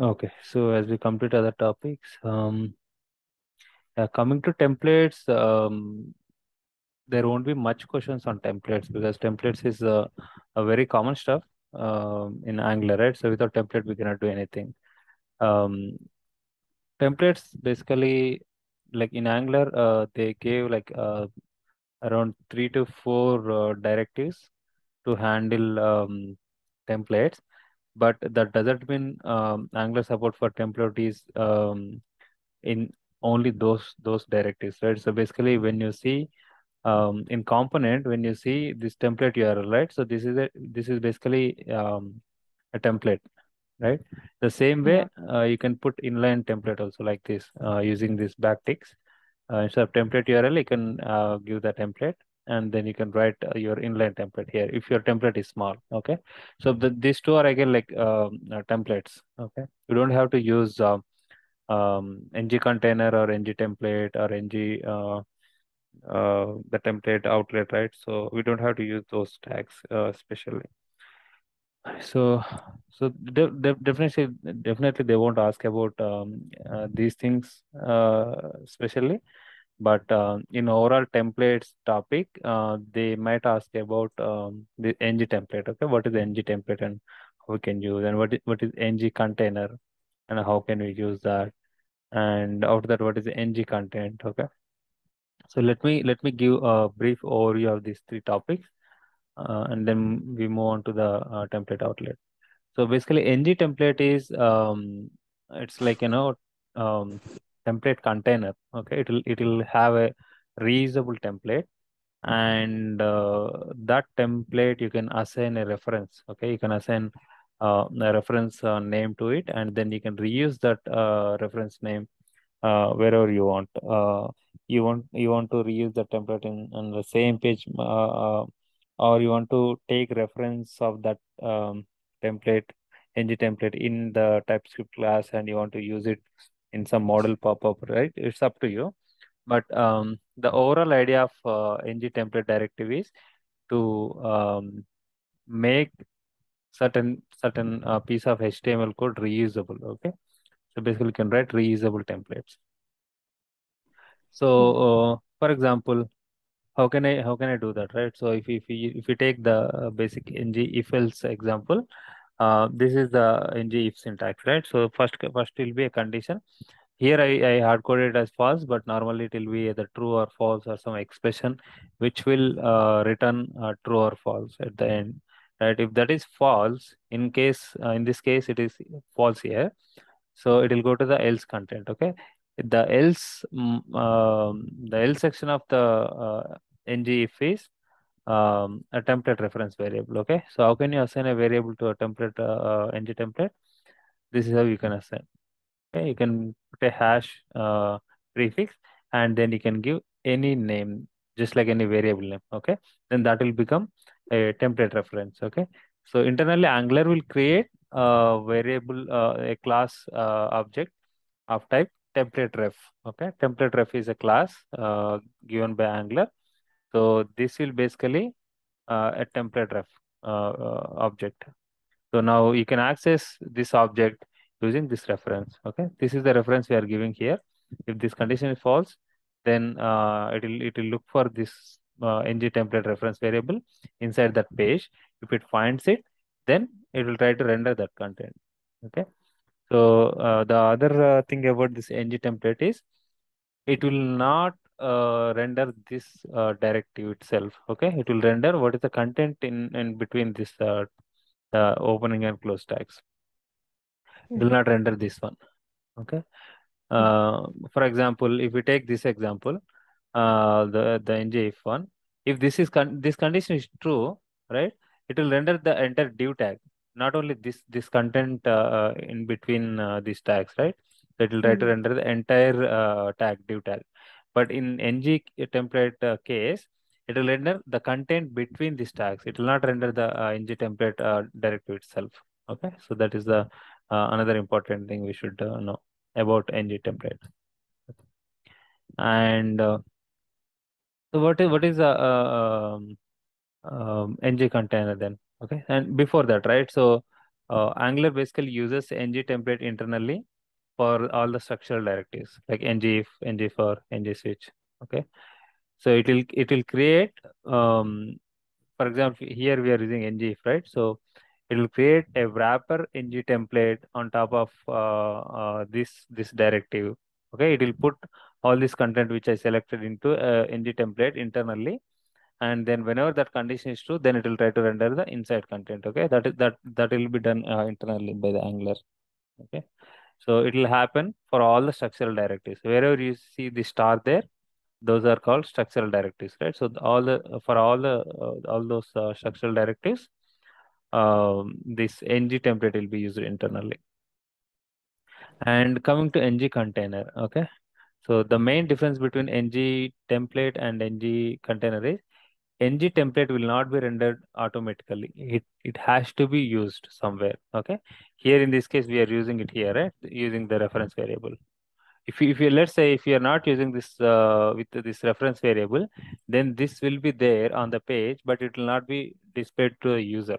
Okay, so as we complete other topics, um, uh, coming to templates, um, there won't be much questions on templates because templates is a, a very common stuff um, in Angular, right? So without template, we cannot do anything. Um, templates basically, like in Angular, uh, they gave like uh, around three to four uh, directives to handle um, templates, but that doesn't mean um, Angular support for template is um, in only those those directives, right? So basically, when you see um, in component, when you see this template URL, right? So this is a this is basically um, a template, right? The same way, uh, you can put inline template also like this uh, using this backticks. Uh, instead of template URL, you can uh, give the template and then you can write uh, your inline template here if your template is small. Okay, so the, these two are again like um, uh, templates. Okay, you don't have to use uh, um, ng container or ng template or ng uh, uh, the template outlet, right? So we don't have to use those tags uh, especially. So, so de de definitely, definitely they won't ask about um, uh, these things uh, especially, but uh, in overall templates topic, uh, they might ask about um, the ng template. Okay, what is the ng template and how we can use, and what is what is ng container, and how can we use that, and after that, what is the ng content? Okay. So let me let me give a brief overview of these three topics, uh, and then we move on to the uh, template outlet. So basically, ng template is um, it's like you know um, template container. Okay, it'll it'll have a reusable template, and uh, that template you can assign a reference. Okay, you can assign uh, a reference uh, name to it, and then you can reuse that uh, reference name uh, wherever you want. Uh, you want you want to reuse the template in on the same page, or you want to take reference of that um, template, ng template in the TypeScript class, and you want to use it in some model pop-up, right? It's up to you. But um, the overall idea of uh, ng template directive is to um, make certain certain uh, piece of HTML code reusable. Okay, so basically, you can write reusable templates. So, uh, for example, how can I how can I do that, right? So if if if we take the uh, basic ng if else example, uh, this is the ng if syntax, right? So first first will be a condition. Here I, I hard coded as false, but normally it will be either true or false or some expression which will uh, return uh, true or false at the end, right? If that is false, in case uh, in this case it is false here, so it will go to the else content. Okay, the else um, the else section of the uh, ng if is um, a template reference variable. Okay, so how can you assign a variable to a template uh, ng template? This is how you can assign. Okay, you can put a hash uh, prefix and then you can give any name, just like any variable name. Okay, then that will become a template reference. Okay, so internally Angular will create a variable, uh, a class uh, object of type template ref. Okay, template ref is a class uh, given by Angular. So this will basically uh, a template ref uh, uh, object. So now you can access this object using this reference. Okay, this is the reference we are giving here. If this condition is false, then uh, it will it will look for this uh, ng template reference variable inside that page. If it finds it, then it will try to render that content. Okay. So uh, the other uh, thing about this ng template is it will not uh, render this uh, directive itself. Okay, it will render what is the content in in between this uh, uh, opening and close tags. It will not render this one. Okay. Uh, for example, if we take this example, uh, the the ng if one, if this is con this condition is true, right? It will render the entire div tag, not only this this content uh, in between uh, these tags, right? It will try to render the entire uh, tag div tag. But in ng template uh, case, it will render the content between these tags. It will not render the uh, ng template uh, directive itself. Okay, so that is the uh, another important thing we should uh, know about ng template. And uh, so what is what is uh, um, um, ng container then? Okay, and before that, right? So Angular basically uses ng template internally for all the structural directives like ngif, ngfor, switch. Okay, so it will it will create. Um, for example, here we are using ngif, right? So it will create a wrapper ng template on top of uh, uh, this this directive. Okay, it will put all this content which I selected into a ng template internally and then whenever that condition is true then it will try to render the inside content okay that is that that will be done uh, internally by the angular okay so it will happen for all the structural directives. Wherever you see the star there those are called structural directives right? So all the for all the uh, all those uh, structural directives um, this ng template will be used internally. And coming to ng container okay? So the main difference between ng template and ng container is ng template will not be rendered automatically. It it has to be used somewhere. Okay. Here in this case, we are using it here, right? Using the reference variable. If you, if you let's say if you are not using this uh, with this reference variable, then this will be there on the page, but it will not be displayed to the user.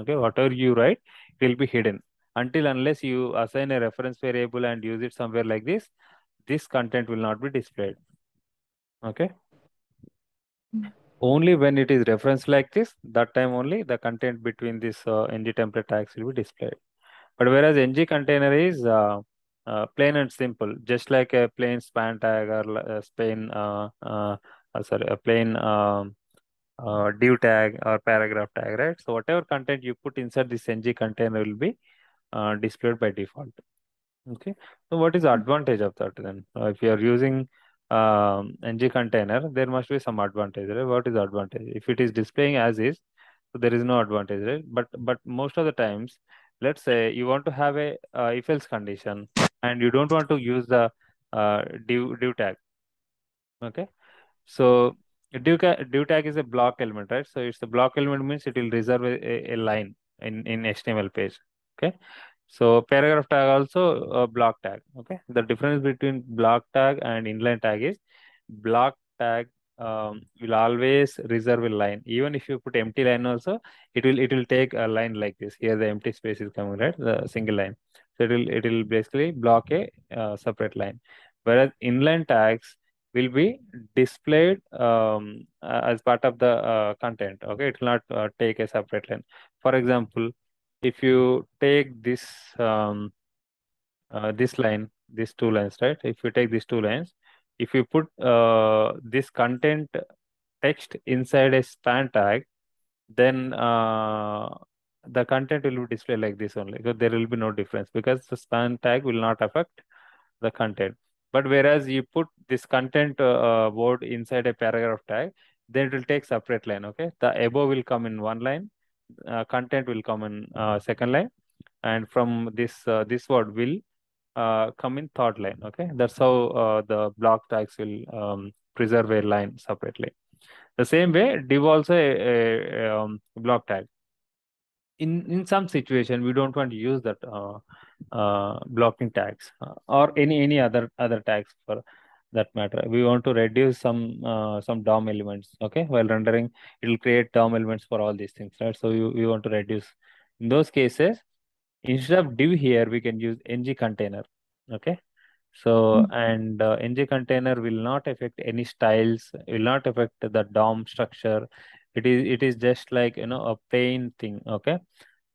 Okay, whatever you write, it will be hidden until unless you assign a reference variable and use it somewhere like this. This content will not be displayed. Okay. Mm only when it is referenced like this, that time only the content between this uh, ng template tags will be displayed. But whereas ng container is uh, uh, plain and simple, just like a plain span tag or a uh, uh, uh, sorry, a plain um, div tag or paragraph tag, right? So whatever content you put inside this ng container will be displayed by default. Okay. So what is the advantage of that then? if you are using um, ng container, there must be some advantage, right? What is the advantage? If it is displaying as is, so there is no advantage, right? But but most of the times, let's say you want to have a uh, if else condition and you don't want to use the uh, div div tag. Okay, so div, div tag is a block element, right? So it's a block element means it will reserve a, a line in in HTML page. Okay, so paragraph tag also a block tag. Okay. The difference between block tag and inline tag is block tag um, will always reserve a line. Even if you put empty line also, it will it will take a line like this. Here the empty space is coming, right? The single line. So it will it will basically block a uh, separate line. Whereas inline tags will be displayed um, as part of the uh, content. Okay, it will not uh, take a separate line. For example, if you take this um, uh, this line, these two lines, right? If you take these two lines, if you put uh, this content text inside a span tag, then uh, the content will be displayed like this only. So there will be no difference because the span tag will not affect the content. But whereas you put this content uh, word inside a paragraph tag, then it will take separate line. Okay, the above will come in one line, uh, content will come in uh, second line. And from this uh, this word will come in third line okay? That's how the block tags will um, preserve a line separately. The same way div also a, a, a um, block tag. In in some situation we don't want to use that uh, uh, blocking tags uh, or any any other other tags for that matter. We want to reduce some uh, some DOM elements. Okay, while rendering, it will create DOM elements for all these things, right? So you, we want to reduce. In those cases, instead of div here, we can use ng container. Okay, so mm -hmm. and uh, ng container will not affect any styles, will not affect the DOM structure. It is it is just like you know a plain thing. Okay,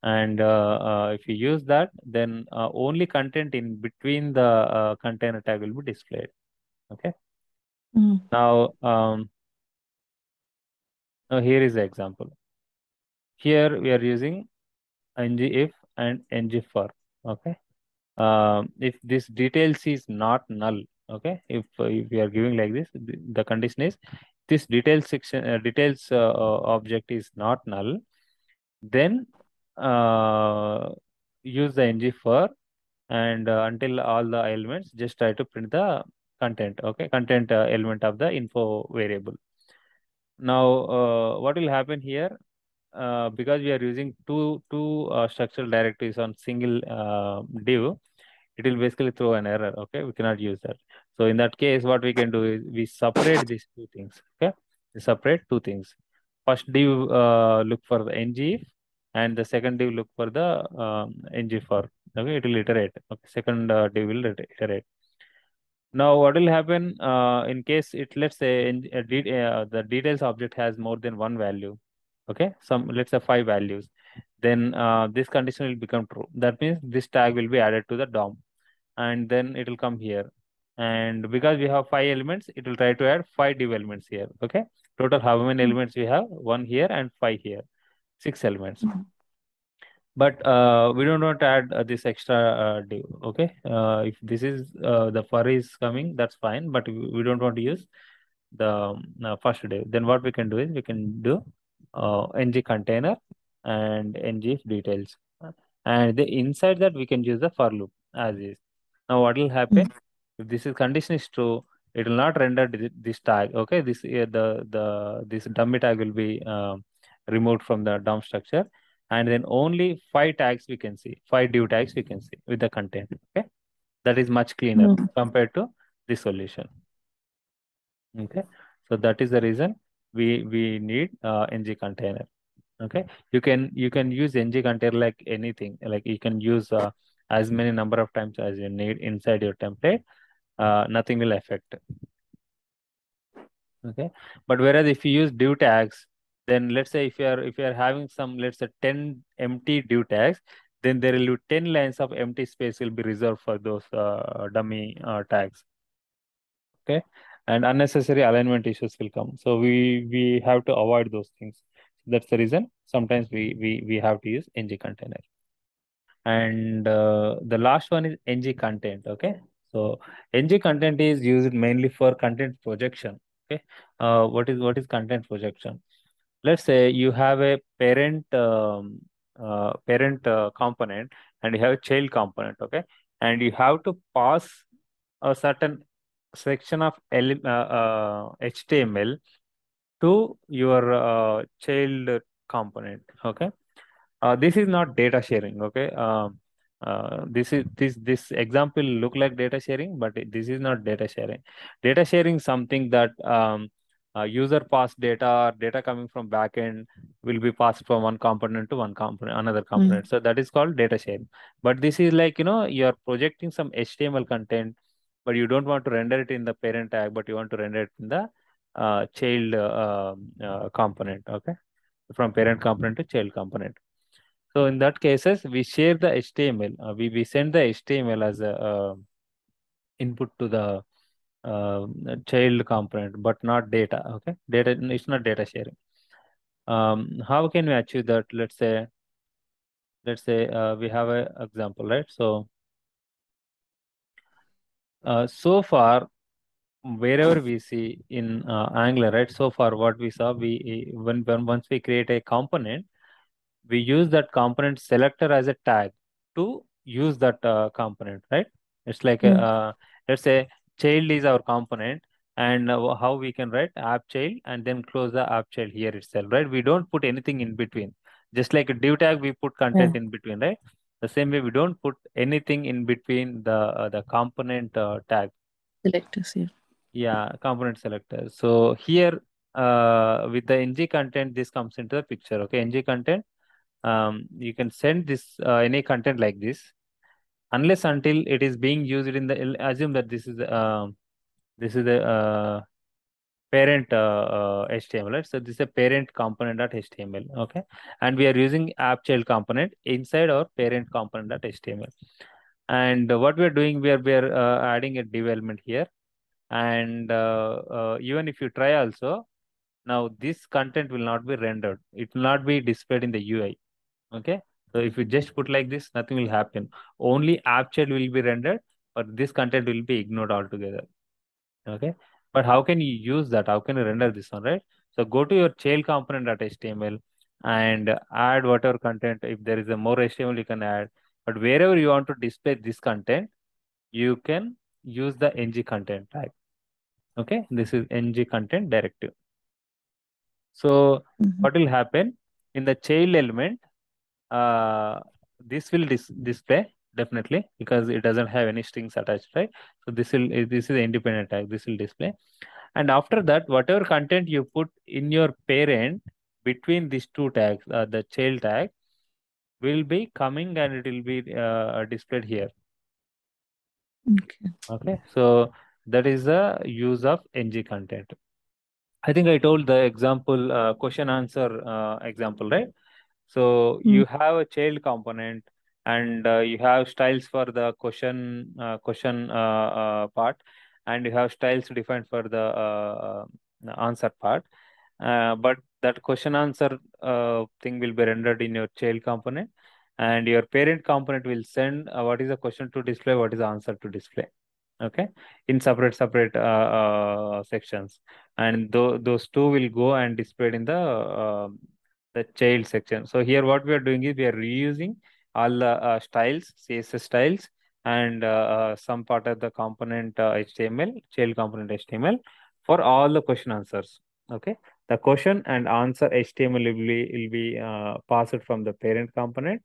and uh, uh, if you use that, then uh, only content in between the uh, container tag will be displayed. Okay. Mm. Now, um, now here is the example. Here we are using ng if and ng for. Okay. Um, if this details is not null, okay. If if we are giving like this, the, the condition is this details section uh, details uh, uh, object is not null, then uh, use the ng for and uh, until all the elements just try to print the content okay? Content uh, element of the info variable. Now uh, what will happen here? Uh, because we are using two two uh, structural directives on single uh, div it will basically throw an error okay? We cannot use that. So in that case what we can do is we separate these two things okay? We separate two things. First div uh, look for the ng and the second div look for the um, ng for okay? It will iterate okay? Second div will iterate now what will happen uh, in case it let's say in, uh, de uh, the details object has more than one value okay? Some let's say five values then uh, this condition will become true. That means this tag will be added to the dom and then it will come here. And because we have five elements it will try to add five div elements here okay? Total how many Mm. elements we have? One here and five here. Six elements. Mhm. But uh, we don't want to add uh, this extra uh, div okay? Uh, if this is uh, the fur is coming that's fine but we, don't want to use the um, uh, first div then what we can do is we can do uh, ng container and ng details. And the inside that we can use the for loop as is. Now what will happen? If this is condition is true it will not render this tag okay? This the the this dummy tag will be removed from the DOM structure and then only five tags we can see five div tags we can see with the content okay? That is much cleaner Mm. compared to this solution. Okay? So that is the reason we we need uh, ng container okay? You can you can use ng container like anything. Like you can use uh, as many number of times as you need inside your template. Uh, nothing will affect. Okay? But whereas if you use div tags then let's say if you are if you are having some let's say 10 empty div tags then there will be 10 lines of empty space will be reserved for those uh, dummy uh, tags. Okay? And unnecessary alignment issues will come. So we we have to avoid those things. That's the reason sometimes we we we have to use ng container. And uh, the last one is ng content okay? So ng content is used mainly for content projection okay? Uh, what is what is content projection let's say you have a parent um, uh, parent uh, component and you have a child component okay? And you have to pass a certain section of ele- uh, uh, html to your uh, child component okay? Uh, this is not data sharing okay? Um, uh, this is this this example look like data sharing but this is not data sharing. Data sharing something that um, uh, user pass data or data coming from backend will be passed from one component to one component another component. So that is called data sharing. But this is like you know you're projecting some html content but you don't want to render it in the parent tag but you want to render it in the uh, child uh, um, uh, component okay? From parent component to child component. So in that cases, we share the HTML. Uh, we we send the HTML as a uh, input to the uh, child component, but not data. Okay, data it's not data sharing. Um, how can we achieve that? Let's say, let's say uh, we have a example, right? So, uh, so far wherever we see in uh, Angular, right? So far, what we saw, we when, when once we create a component, we use that component selector as a tag to use that uh, component, right? It's like a, Mm. uh, let's say child is our component, and uh, how we can write app child and then close the app child here itself, right? We don't put anything in between. Just like a div tag, we put content in between, right? The same way we don't put anything in between the uh, the component uh, tag. Selectors here. Yeah, component selector. So here, uh, with the ng content, this comes into the picture. Okay, ng content. Um, you can send this uh, any content like this, unless until it is being used in the. Assume that this is um, this is the uh, parent uh, uh, HTML, right? So this is a parent component HTML. Okay, and we are using app child component inside our parent component HTML. And what we are doing, we are we are uh, adding a div element here and uh, uh, even if you try also now this content will not be rendered it will not be displayed in the ui okay so if you just put like this nothing will happen. Only app child will be rendered but this content will be ignored altogether. Okay? But how can you use that? How can you render this one right? So go to your child component.html and add whatever content. If there is a more html you can add. But wherever you want to display this content you can use the ng content tag okay? This is ng content directive. So Mhm. what will happen? In the child element uh this will dis display definitely because it doesn't have any strings attached right so this will this is independent tag this will display and after that whatever content you put in your parent between these two tags uh, the child tag will be coming and it will be uh, displayed here. Okay. Okay, so that is the use of ng content. I think I told the example uh, question answer uh, example, right? So you have a child component and uh, you have styles for the question uh, question uh, uh, part and you have styles defined for the uh, uh, answer part. Uh, but that question answer uh, thing will be rendered in your child component and your parent component will send uh, what is the question to display, what is the answer to display. Okay, in separate separate uh, uh, sections, and th those two will go and displayed in the uh, the child section. So here what we are doing is we are reusing all the uh, styles, CSS styles, and uh, uh, some part of the component uh, HTML, child component HTML for all the question answers. Okay, the question and answer HTML will be will be uh, passed from the parent component,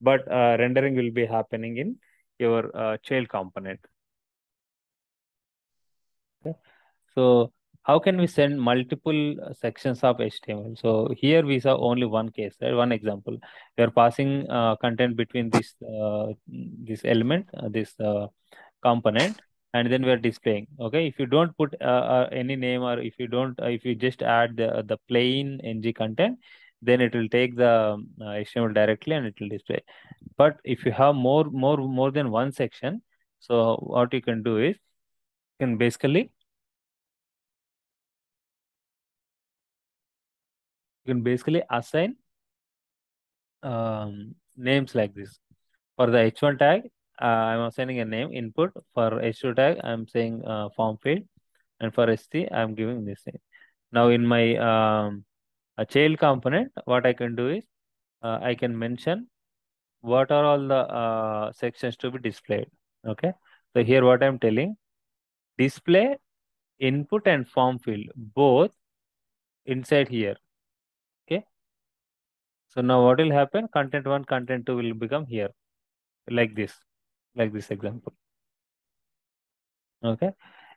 but uh, rendering will be happening in your child component. Okay, so how can we send multiple uh, sections of HTML? So here we saw only one case, right? One example. We are passing uh, content between this uh, this element, uh, this uh, component, and then we are displaying. Okay, if you don't put uh, any name or if you don't, if you just add the the plain ng content, then it will take the HTML directly and it will display. But if you have more more more than one section, so what you can do is you can basically you can basically assign um, names like this. For the H1 tag, uh, I'm assigning a name input. For H2 tag, I'm saying uh, form field. And for ST, I'm giving this name. Now in my um, a child component, what I can do is uh, I can mention what are all the uh, sections to be displayed. Okay. So here what I'm telling, display input and form field both inside here. So now what will happen? Content one, content two will become here like this, like this example. Okay.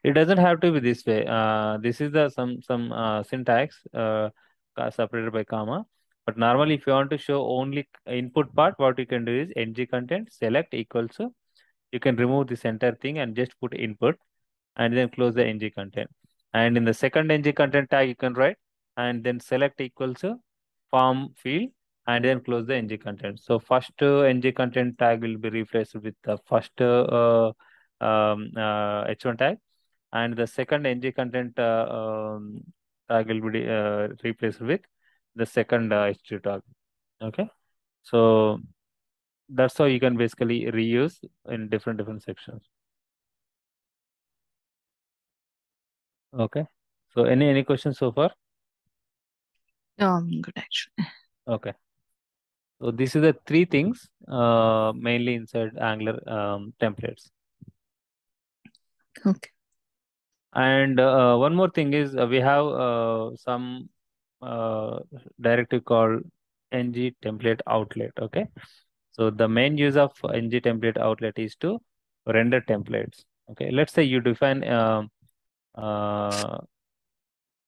It doesn't have to be this way. Uh, this is the some some uh, syntax uh, separated by comma. But normally, if you want to show only input part, what you can do is ng content select equals to you can remove this entire thing and just put input and then close the ng content. And in the second ng content tag, you can write and then select equals to form field and then close the ng content. So first uh, ng content tag will be replaced with the first uh, um, uh, h1 tag and the second ng content uh, um, tag will be uh, replaced with the second uh, h2 tag. Okay. So that's how you can basically reuse in different different sections. Okay. So any any questions so far? No, I'm good actually. Okay. So this is the three things uh, mainly inside Angular um, templates. Okay. And uh, one more thing is uh, we have uh, some uh, directive called ng template outlet. Okay. So the main use of ng template outlet is to render templates. Okay. Let's say you define um, uh,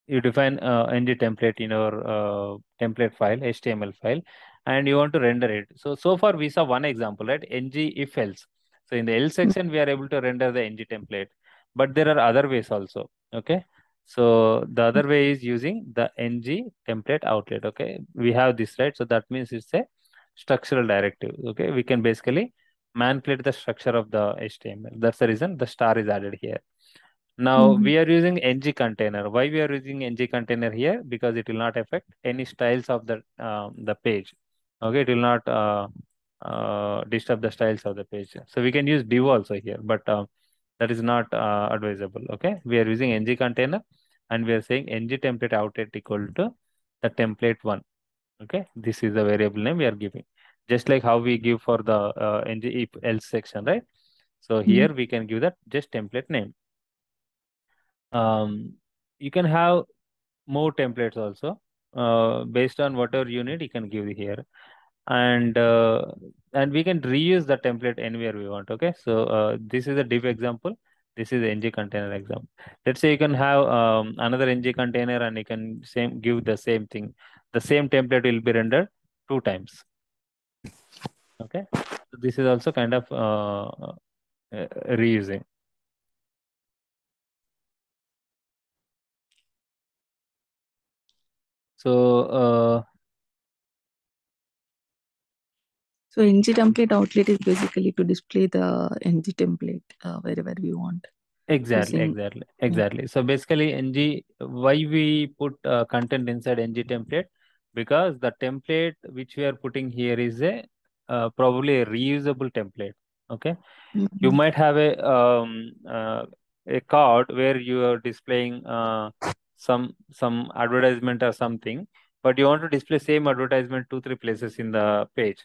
you define uh, ng template in your uh, template file, HTML file, and you want to render it. So, so far we saw one example, right? ng if else. So in the else section, we are able to render the ng template, but there are other ways also. Okay. So the other way is using the ng template outlet. Okay. We have this, right? So that means it's a structural directive. Okay. We can basically manipulate the structure of the HTML. That's the reason the star is added here. Now Mhm. we are using ng container. Why we are using ng container here? Because it will not affect any styles of the um, the page. Okay, it will not uh, uh, disturb the styles of the page. So we can use div also here, but uh, that is not uh, advisable. Okay, we are using ng container, and we are saying ng template outlet equal to the template one. Okay, this is the variable name we are giving, just like how we give for the uh, ng if else section, right? So here we can give that just template name um, you can have more templates also uh, based on whatever you need you can give here and uh, and we can reuse the template anywhere we want okay? So uh, this is a div example. This is the ng container example. Let's say you can have um, another ng container and you can same give the same thing. The same template will be rendered two times. Okay, so this is also kind of uh, uh, reusing. So So ng template outlet is basically to display the ng template uh, wherever we want. exactly, exactly, exactly. So basically, ng why we put uh, content inside ng template because the template which we are putting here is a uh, probably a reusable template. Okay. you Mhm. might have a um, uh, a card where you are displaying uh, some some advertisement or something but you want to display same advertisement two three places in the page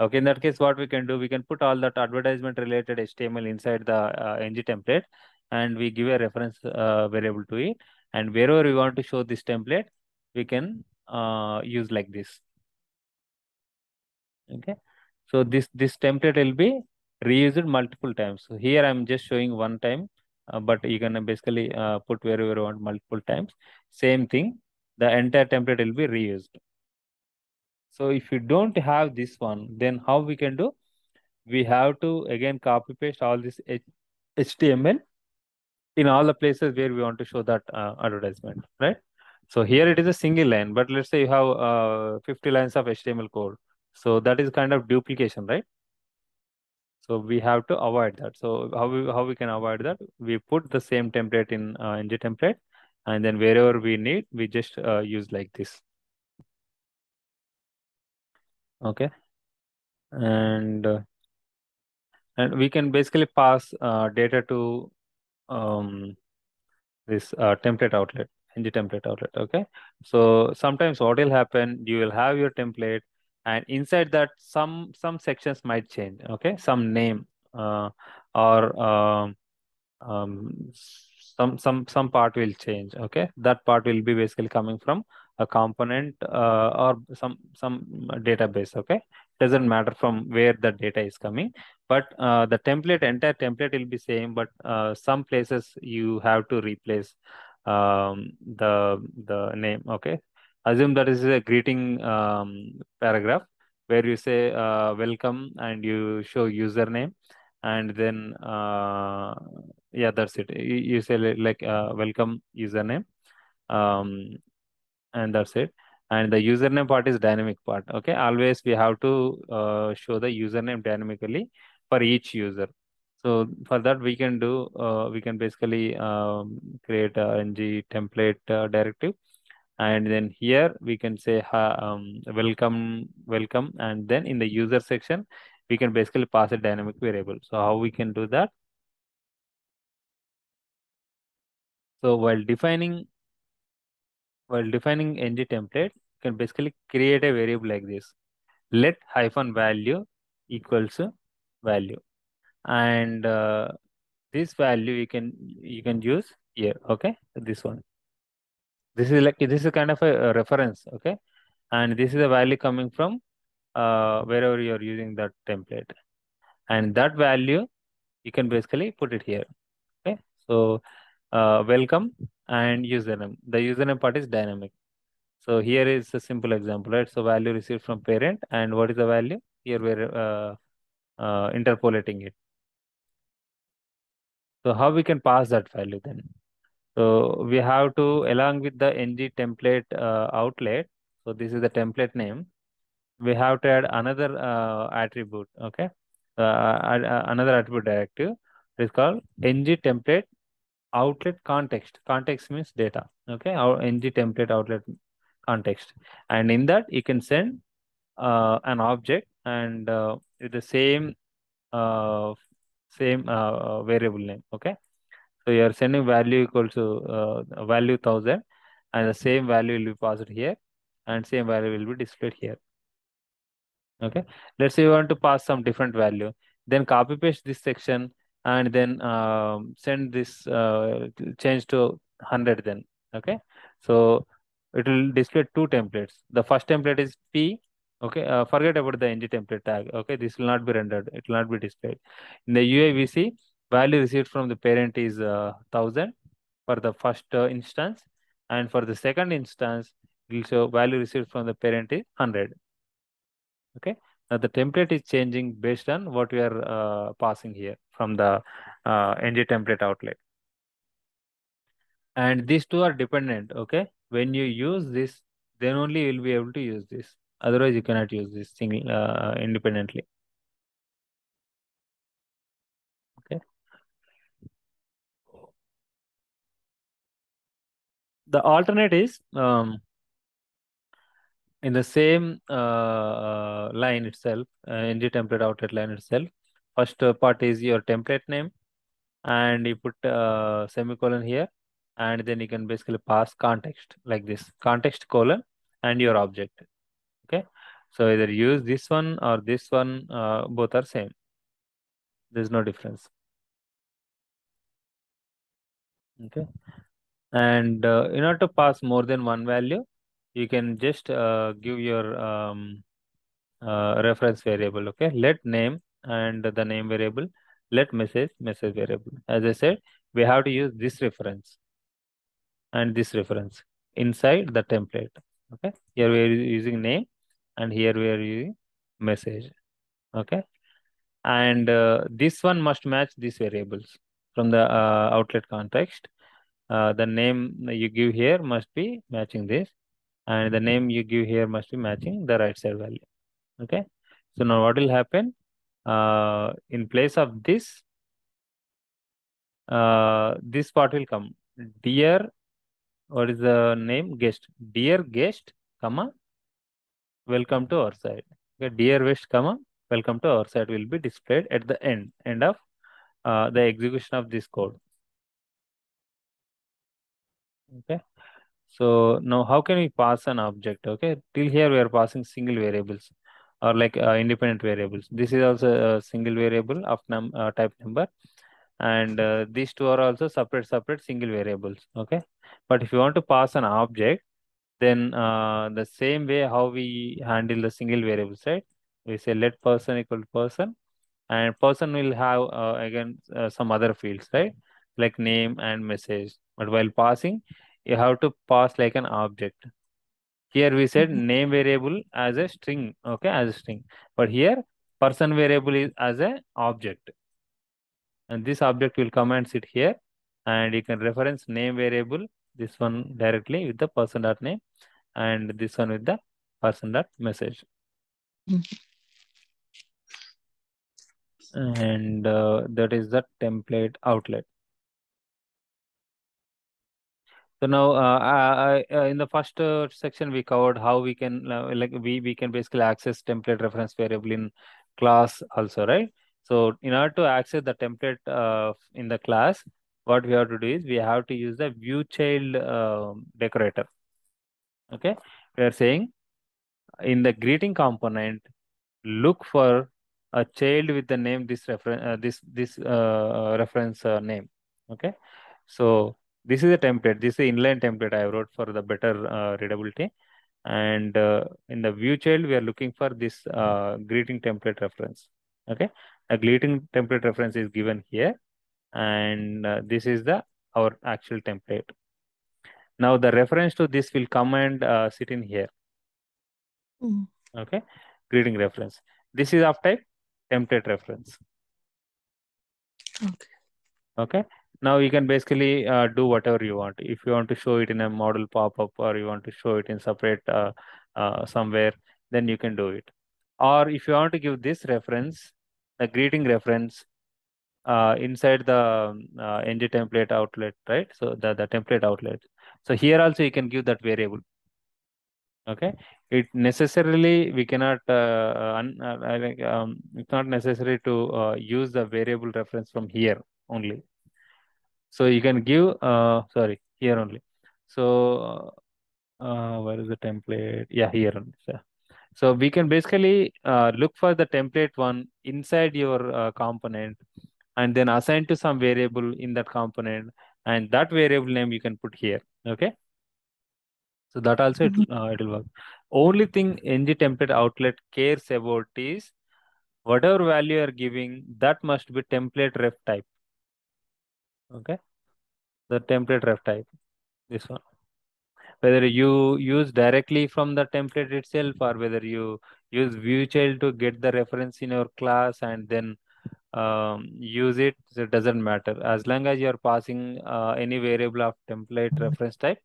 okay in that case what we can do we can put all that advertisement related html inside the uh, ng template and we give a reference uh, variable to it. And wherever we want to show this template we can uh, use like this. Okay. So this this template will be reused multiple times. So here i'm just showing one time uh, but you can basically uh, put wherever you want multiple times. Same thing the entire template will be reused so if you don't have this one then how we can do we have to again copy paste all this html in all the places where we want to show that uh, advertisement right so here it is a single line but let's say you have uh, 50 lines of html code so that is kind of duplication right so we have to avoid that. So how we how we can avoid that? We put the same template in uh, ng template, and then wherever we need, we just uh, use like this. Okay, and uh, and we can basically pass uh, data to um, this uh, template outlet, ng template outlet. Okay, so sometimes what will happen? You will have your template, and inside that some some sections might change. Okay, some name uh, or um, um, some some some part will change okay that part will be basically coming from a component uh, or some some database okay? Doesn't matter from where the data is coming but uh, the template entire template will be same but uh, some places you have to replace um, the the name okay? Assume that is a greeting um, paragraph where you say uh, welcome and you show username and then uh, yeah that's it. You, you say like uh, welcome username um and that's it. And the username part is dynamic part okay? Always we have to uh, show the username dynamically for each user. So for that we can do uh, we can basically um, create a ng template uh, directive. And then here we can say um, welcome welcome. And then in the user section we can basically pass a dynamic variable. So how we can do that? So while defining while defining ng template, you can basically create a variable like this. Let hyphen value equals value. And uh, this value you can you can use here, okay? This one. This is like this is kind of a, a reference, okay? And this is a value coming from uh, wherever you're using that template. And that value you can basically put it here. Okay. So uh, welcome and username. The username part is dynamic. So here is a simple example, right? So value received from parent and what is the value? Here we're uh, uh, interpolating it. So how we can pass that value then? So we have to, along with the ng template uh, outlet, so this is the template name, we have to add another uh, attribute, okay? Uh, uh, another attribute directive is called ng template outlet context. Context means data, okay? Our ng template outlet context. And in that, you can send uh, an object and uh, the same uh, same uh, variable name, okay? So you are sending value equal to uh, value 1000 and the same value will be passed here and same value will be displayed here. Okay. Let's say you want to pass some different value, then copy paste this section and then um, send this uh, change to 100 then. Okay. So it will display two templates. The first template is P. Okay. Uh, forget about the ng template tag. Okay. This will not be rendered. It will not be displayed. In the UI, we see value received from the parent is uh, 1000 for the first uh, instance. And for the second instance, it will show value received from the parent is 100. Okay. Now the template is changing based on what we are uh, passing here from the uh, ng template outlet. And these two are dependent, okay? When you use this, then only you will be able to use this. Otherwise, you cannot use this thing uh, independently. Okay. The alternate is um, in the same uh, line itself, uh, ng template outlet line itself. First part is your template name, and you put uh, semicolon here, and then you can basically pass context like this, context colon, and your object. Okay, so either use this one or this one, uh, both are same. There's no difference. Okay, and uh, in order to pass more than one value, you can just uh, give your um, uh, reference variable. Okay, let name and the name variable, let message message variable. As I said, we have to use this reference and this reference inside the template. Okay, here we are using name and here we are using message. Okay, and uh, this one must match these variables from the uh, outlet context. Uh, the name you give here must be matching this and the name you give here must be matching the right side value. Okay, so now what will happen? Uh, in place of this, uh, this part will come. Dear, what is the name? Guest. Dear guest, comma, welcome to our site. Okay, dear guest, comma, welcome to our site will be displayed at the end, end of uh, the execution of this code. Okay. So now how can we pass an object? Okay, till here we are passing single variables or like uh, independent variables. This is also a single variable of num uh, type number, and uh, these two are also separate separate single variables. Okay, but if you want to pass an object, then uh, the same way how we handle the single variable right? We say let person equal person, and person will have uh, again uh, some other fields, right? Like name and message. But while passing, you have to pass like an object. Here we said Mhm. name variable as a string, okay, as a string. But here person variable is as a object. And this object will come and sit here and you can reference name variable, this one directly with the person dot name and this one with the person dot message. Mhm. And uh, that is the template outlet. So now, uh, I, uh, in the first uh, section, we covered how we can uh, like we we can basically access template reference variable in class also, right? So in order to access the template uh, in the class, what we have to do is we have to use the view child uh, decorator. Okay, we are saying in the greeting component, look for a child with the name this reference uh, this this reference name. Okay, so this is a template. This is the inline template I wrote for the better uh, readability. And uh, in the view child, we are looking for this uh, greeting template reference. Okay, a greeting template reference is given here, and uh, this is the our actual template. Now the reference to this will come and uh, sit in here. Mm. Okay, greeting reference. This is of type template reference. Okay. Okay. Now you can basically uh, do whatever you want. If you want to show it in a model pop-up or you want to show it in separate uh, uh, somewhere, then you can do it. Or if you want to give this reference, the greeting reference uh, inside the um, uh, ng template outlet, right? So the, the template outlet. So here also you can give that variable. Okay. It necessarily we cannot uh, un, uh, um, it's not necessary to uh, use the variable reference from here only. So you can give, uh, sorry, here only. So uh, where is the template? Yeah, here only. So, so we can basically uh, look for the template one inside your uh, component and then assign to some variable in that component and that variable name you can put here. Okay. So that also it, uh, it will work. Only thing ng template outlet cares about is whatever value you are giving, that must be template ref type. Okay. The template ref type, this one. whether you use directly from the template itself or whether you use view child to get the reference in your class and then um, use it, it doesn't matter. As long as you're passing uh, any variable of template reference type,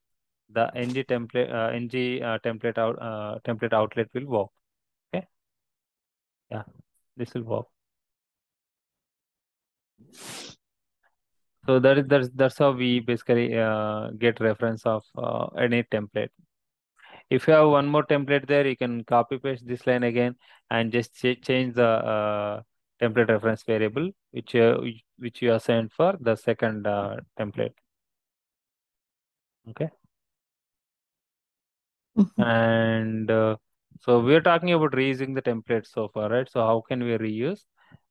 the ng template uh, ng uh, template out uh, template outlet will work. Okay. Yeah, this will work. So that is that's that's how we basically uh, get reference of uh, any template. If you have one more template there, you can copy paste this line again and just ch change the uh, template reference variable which uh, which you assigned for the second uh, template. Okay. Mhm. And uh, so we're talking about reusing the template so far, right? So how can we reuse?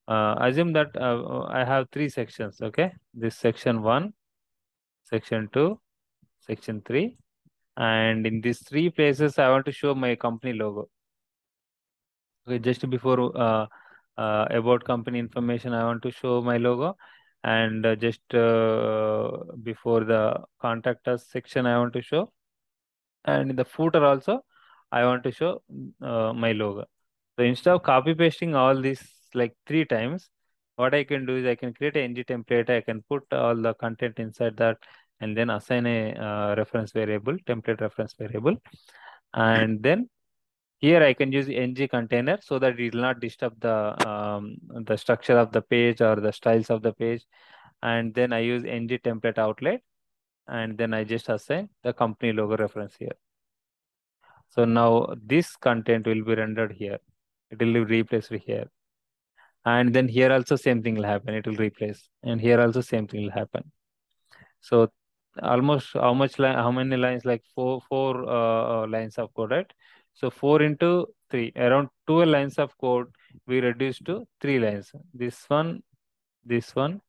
Uh, assume that uh, I have three sections, okay? This section one, section two, section three. And in these three places, I want to show my company logo. Okay, just before uh, uh, about company information, I want to show my logo. And uh, just uh, before the contact us section, I want to show. And in the footer also, I want to show uh, my logo. So instead of copy pasting all these like three times, what I can do is I can create a ng template. I can put all the content inside that and then assign a uh, reference variable, template reference variable. And then here I can use ng container so that it will not disturb the um, the structure of the page or the styles of the page. And then I use ng template outlet and then I just assign the company logo reference here. So now this content will be rendered here. It will be replaced here. And then here also same thing will happen. It will replace. And here also same thing will happen. So almost how much line, how many lines? Like four, four uh, lines of code, right? So four into three, around 12 lines of code, we reduce to three lines. This one, this one,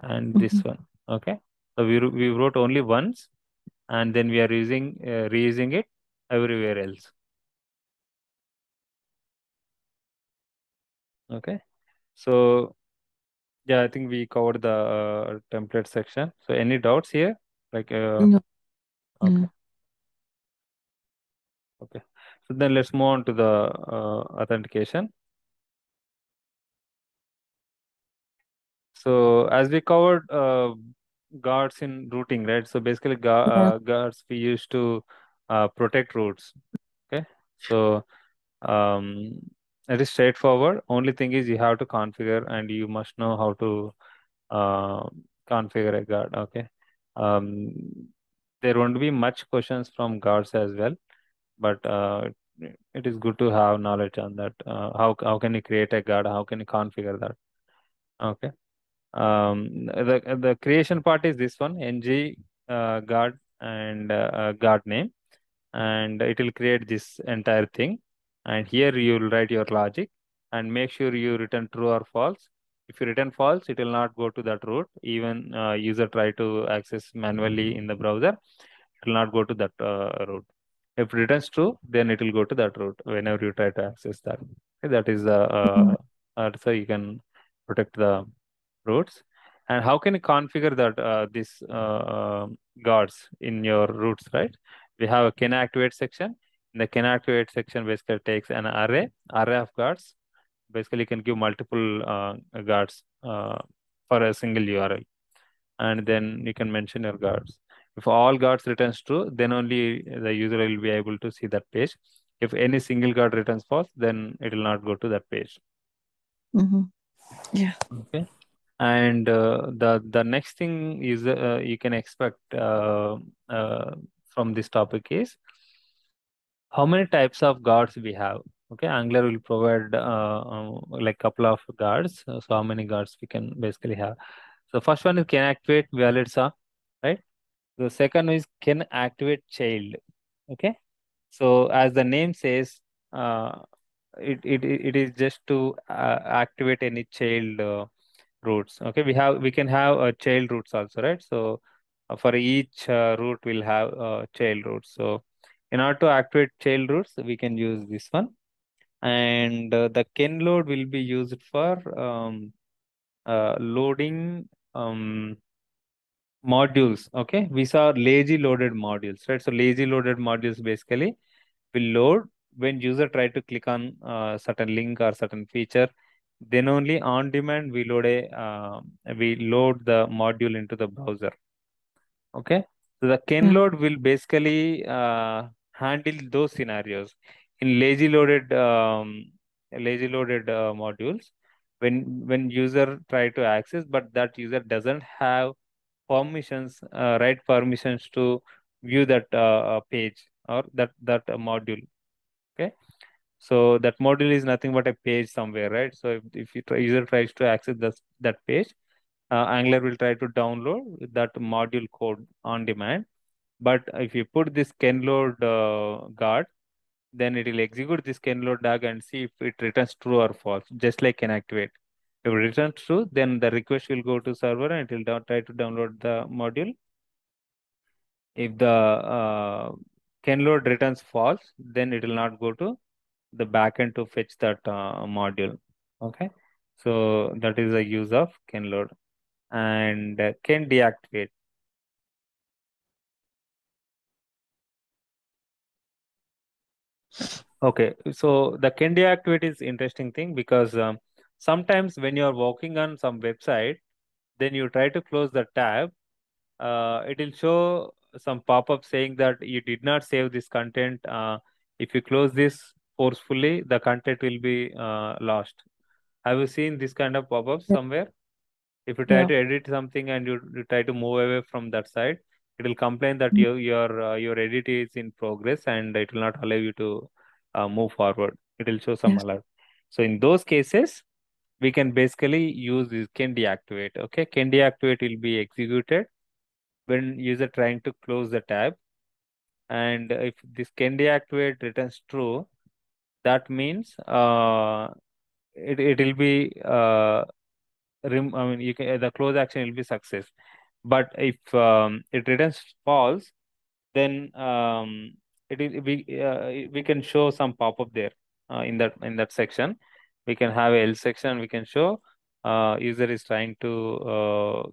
and this Mhm. one. Okay. So we, we wrote only once and then we are using, uh, reusing it everywhere else. Okay. So yeah, I think we covered the uh, template section. So any doubts here? Like, uh, No. okay. No. Okay. So then let's move on to the uh, authentication. So as we covered uh, guards in routing, right? So basically gu uh, guards we used to uh, protect routes. Okay. So um, it is straightforward. Only thing is you have to configure and you must know how to uh, configure a guard. Okay. Um, there won't be much questions from guards as well, but uh, it, is good to have knowledge on that. Uh, how how can you create a guard? How can you configure that? Okay. Um, the the creation part is this one ng uh, guard and uh, guard name, and it will create this entire thing. And here you will write your logic and make sure you return true or false. If you return false, it will not go to that route. Even uh, user try to access manually in the browser, it will not go to that uh, route. If it returns true, then it will go to that route whenever you try to access that. Okay, that is the uh, uh, so you can protect the routes. And how can you configure that uh, this uh, guards in your routes, right? We have a can activate section. The can activate section basically takes an array, array of guards. Basically, you can give multiple uh, guards uh, for a single URL. And then you can mention your guards. If all guards returns true, then only the user will be able to see that page. If any single guard returns false, then it will not go to that page. Mm-hmm. Yeah. Okay. And uh, the the next thing is uh, you can expect uh, uh, from this topic is how many types of guards we have. Okay, Angular will provide uh, like couple of guards. So how many guards we can basically have. So first one is can activate valid saw, right? The second is can activate child. Okay, so as the name says, uh, it, it it is just to uh, activate any child uh, routes. Okay, we have we can have uh, child routes also, right? So uh, for each uh, route, we'll have uh, child routes. So in order to activate child routes, we can use this one, and uh, the can load will be used for um, uh, loading um, modules. Okay, we saw lazy loaded modules, right? So lazy loaded modules basically will load when user try to click on a certain link or certain feature. Then only on demand we load a uh, we load the module into the browser. Okay, so the can load will basically uh, handle those scenarios. In lazy loaded um, lazy loaded uh, modules when when user try to access but that user doesn't have permissions uh, right permissions to view that uh, uh, page or that that uh, module. Okay? So that module is nothing but a page somewhere right? So if, if you try, user tries to access this, that page uh, angular will try to download that module code on demand but if you put this can load uh, guard then it will execute this can load tag and see if it returns true or false just like can activate. If it returns true then the request will go to server and it will try to download the module. If the uh, can load returns false then it will not go to the backend to fetch that uh, module. Okay? So that is the use of can load and uh, can deactivate Okay, so the can activity is interesting thing because um, sometimes when you are working on some website, then you try to close the tab, uh, it will show some pop-up saying that you did not save this content. Uh, if you close this forcefully, the content will be uh, lost. Have you seen this kind of pop-up Yeah. somewhere? If you try Yeah. to edit something and you, you try to move away from that side, it will complain that Mm. your your uh, your edit is in progress and it will not allow you to uh, move forward. It will show some Yes. alert. So in those cases, we can basically use this can deactivate. Okay, can deactivate will be executed when user trying to close the tab, and if this can deactivate returns true, that means uh it it will be uh rem I mean you can the close action will be success. But if um, it returns false, then um, it is we uh, we can show some pop-up there uh, in that in that section. We can have a L section. We can show uh, user is trying to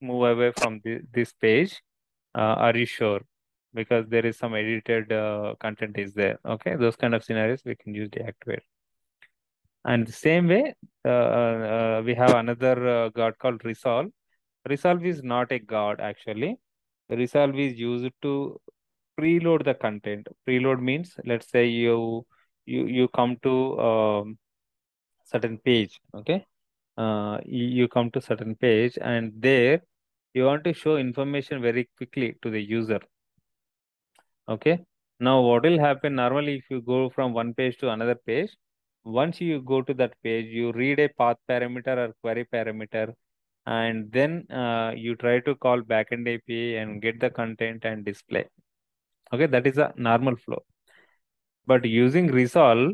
move away from the, this page. Are you sure? Because there is some edited content is there. Okay, those kind of scenarios we can use deactivate. And the same way, uh, uh, we have another uh, guard called resolve. Resolve is not a guard actually. Resolve is used to preload the content. Preload means, let's say you you you come to um, certain page, okay? Uh, you, you come to certain page and there you want to show information very quickly to the user, okay? Now what will happen normally if you go from one page to another page, once you go to that page, you read a path parameter or query parameter, and then uh, you try to call backend API and get the content and display. Okay, that is a normal flow. But using resolve,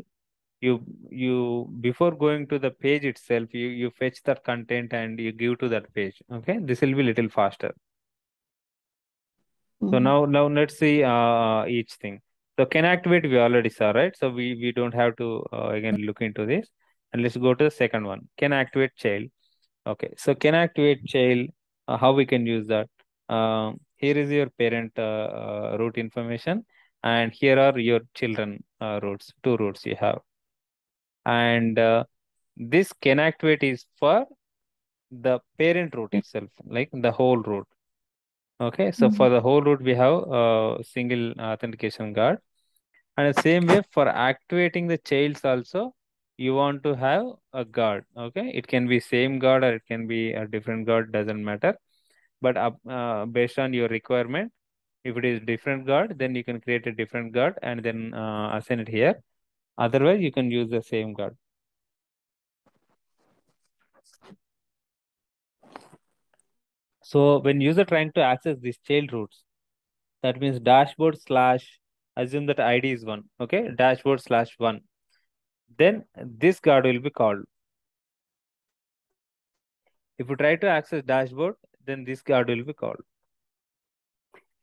you you before going to the page itself, you you fetch that content and you give to that page. Okay, this will be little faster. So Mhm. now now let's see uh, each thing. So can activate we already saw, right? So we we don't have to uh, again look into this. And let's go to the second one. Can activate child. Okay, so can activate child. Uh, how we can use that? Um, here is your parent uh, uh, root information, and here are your children uh, roots. Two roots you have, and uh, this can activate is for the parent root itself, like the whole root. Okay, so Mhm. for the whole root, we have a single authentication guard. And the same way for activating the childs also, you want to have a guard. Okay, it can be same guard or it can be a different guard, doesn't matter. But uh, uh, based on your requirement, if it is different guard, then you can create a different guard and then uh, assign it here. Otherwise, you can use the same guard. So when user trying to access these child routes, that means dashboard slash assume that id is one okay dashboard slash one then this guard will be called if you try to access dashboard then this guard will be called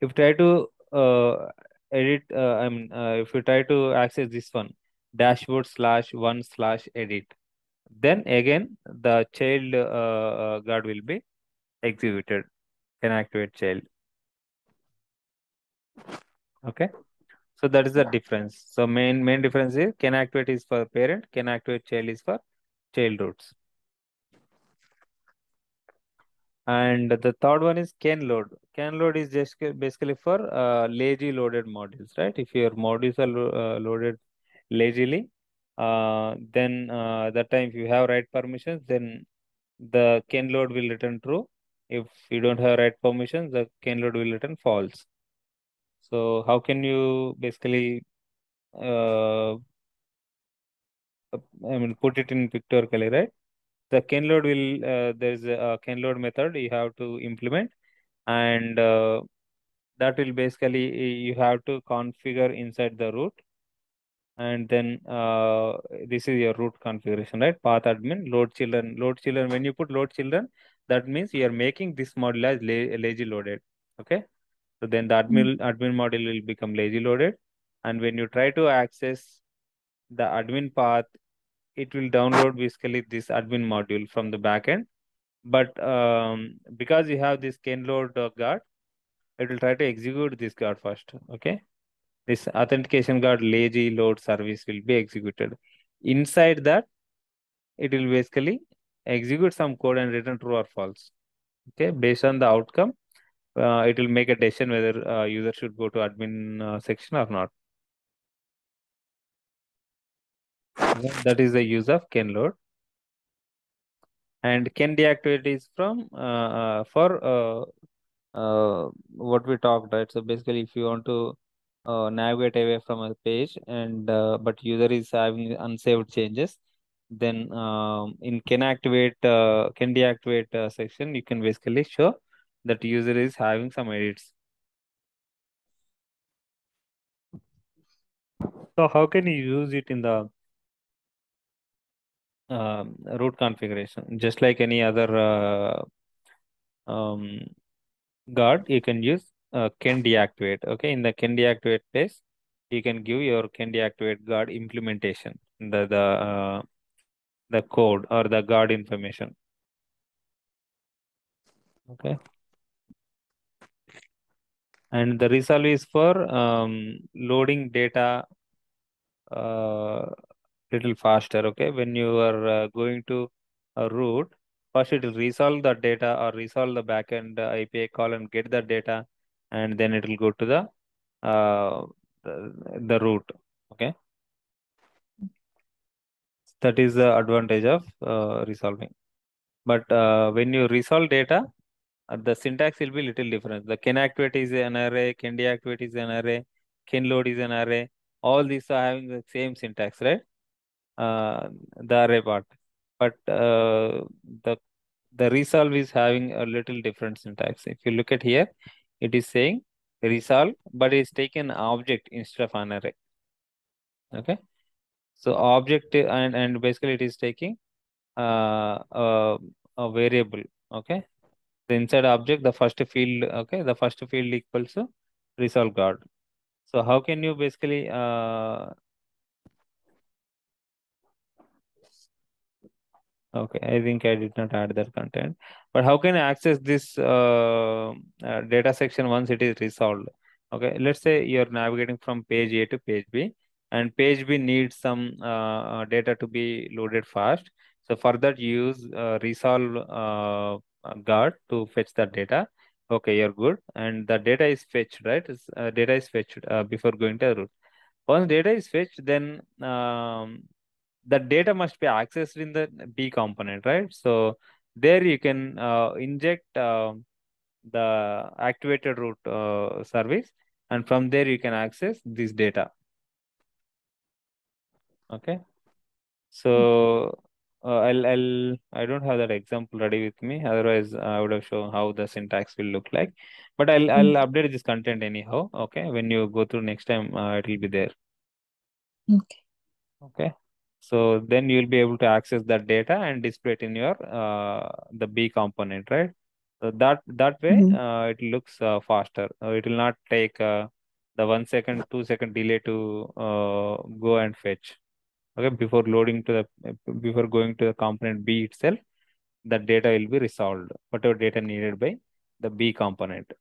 if you try to uh, edit uh, i mean uh, if you try to access this one dashboard slash one slash edit then again the child uh, uh, guard will be executed can activate child. Okay. So that is the difference. So main main difference is can activate is for parent, can activate child is for child routes. And the third one is can load. Can load is just basically for uh, lazy loaded modules, right? If your modules are uh, loaded lazily, uh, then uh, that time if you have write permissions, then the can load will return true. If you don't have write permissions, the can load will return false. So how can you basically uh, I mean put it in pictorially, right? The can load will uh, there's a can load method you have to implement, and uh, that will basically you have to configure inside the root, and then uh, this is your root configuration, right? Path admin load children load children. When you put load children, that means you are making this module as la lazy loaded. Okay. So then the admin admin module will become lazy loaded. And when you try to access the admin path, it will download basically this admin module from the backend. But um, because you have this can load uh, guard, it will try to execute this guard first. Okay. This authentication guard lazy load service will be executed. Inside that, it will basically execute some code and return true or false. Okay. Based on the outcome, uh, it will make a decision whether uh, user should go to admin uh, section or not. That is the use of can load. And can deactivate is from uh, for uh, uh, what we talked, right? So basically, if you want to uh, navigate away from a page and uh, but user is having unsaved changes, then um, in can activate, uh, can deactivate uh, section, you can basically show that user is having some edits. So how can you use it in the um, root configuration? Just like any other uh, um, guard, you can use uh, can deactivate. Okay, in the can deactivate place, you can give your can deactivate guard implementation, the the uh, the code or the guard information. Okay. And the resolve is for um, loading data uh, little faster. Okay, when you are uh, going to a root, first it will resolve the data or resolve the backend API call and get the data, and then it will go to the uh, the, the root. Okay, that is the advantage of uh, resolving. But uh, when you resolve data, uh, the syntax will be little different. The can activate is an array, can deactivate is an array, can load is an array. All these are having the same syntax, right? The array part, but the the resolve is having a little different syntax. If you look at here, it is saying resolve, but it's taken object instead of an array. Okay, so object and and basically it is taking uh, a, a variable. Okay, the inside object, the first field. Okay, the first field equals resolve guard. So how can you basically uh, Okay, I think I did not add that content. But how can I access this uh, uh, data section once it is resolved? Okay, let's say you're navigating from page A to page B, and page B needs some uh, uh data to be loaded fast. So for that, use uh, resolve uh, guard to fetch that data. Okay, you're good. And the data is fetched, right? data is fetched before going to the root. Once data is fetched, then um, the data must be accessed in the B component, right? So there you can uh, inject uh, the activated route uh, service, and from there you can access this data. Okay. So uh, I'll I'll I don't have that example ready with me. Otherwise, I would have shown how the syntax will look like. But I'll I'll mm. update this content anyhow. Okay. When you go through next time, uh, it will be there. Okay. Okay. So then you'll be able to access that data and display it in your uh, the B component, right? So that that way mm-hmm. uh, it looks uh, faster. Uh, it will not take uh, the one second, two second delay to uh, go and fetch. Okay, before loading to the before going to the component B itself, that data will be resolved. Whatever data needed by the B component.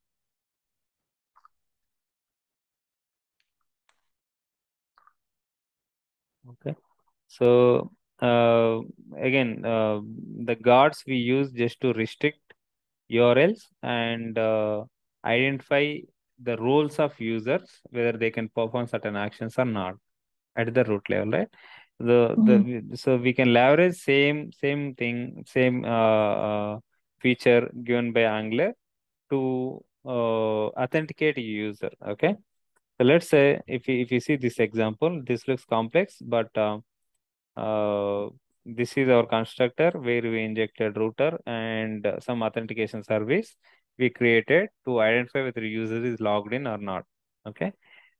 Okay. So uh, again, uh, the guards we use just to restrict URLs and uh, identify the roles of users, whether they can perform certain actions or not at the root level, right? The the so we can leverage same same thing, same uh, uh, feature given by Angular to uh, authenticate a user. Okay. So let's say if you, if you see this example, this looks complex, but uh, this is our constructor where we injected router and some authentication service we created to identify whether user is logged in or not. Okay.